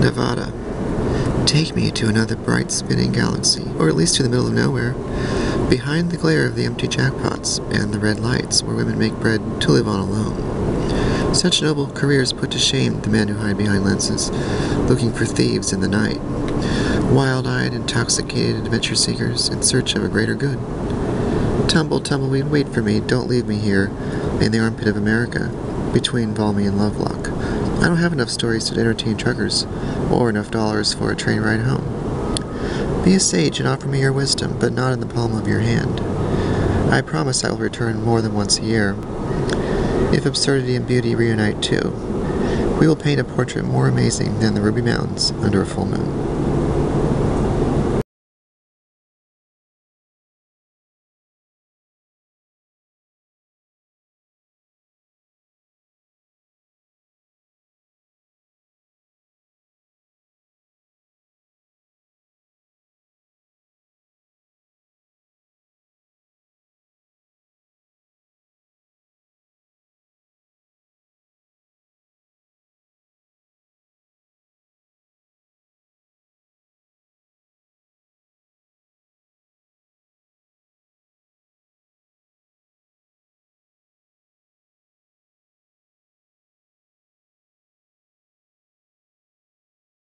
Nevada. Take me to another bright spinning galaxy, or at least to the middle of nowhere, behind the glare of the empty jackpots and the red lights where women make bread to live on alone. Such noble careers put to shame the men who hide behind lenses, looking for thieves in the night. Wild-eyed, intoxicated adventure seekers in search of a greater good. Tumble, tumbleweed, wait for me, don't leave me here, in the armpit of America, between Valmy and Lovelock. I don't have enough stories to entertain truckers, or enough dollars for a train ride home. Be a sage and offer me your wisdom, but not in the palm of your hand. I promise I will return more than once a year. If absurdity and beauty reunite too, we will paint a portrait more amazing than the Ruby Mountains under a full moon.